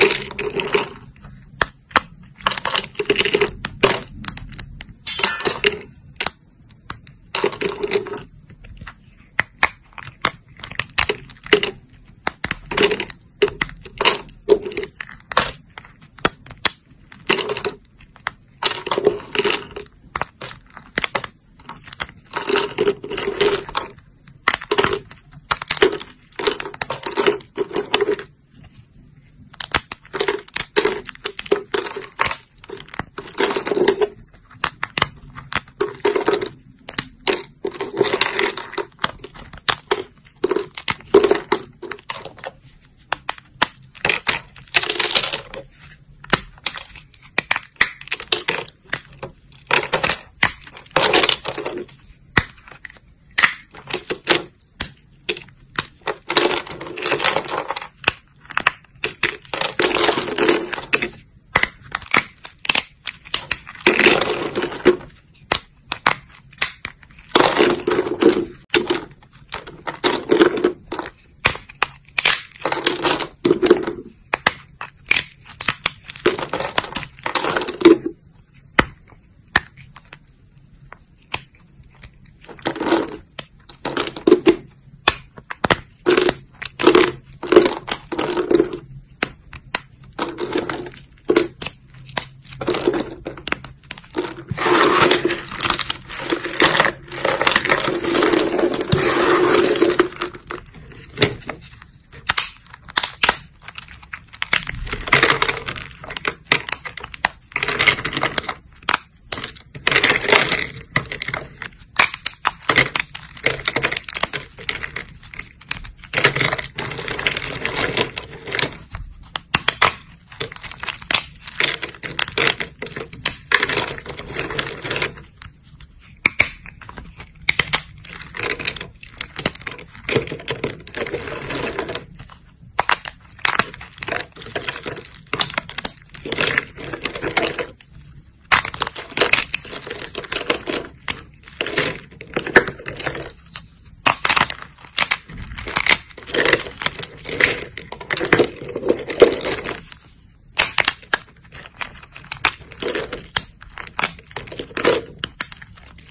you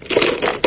¡Gracias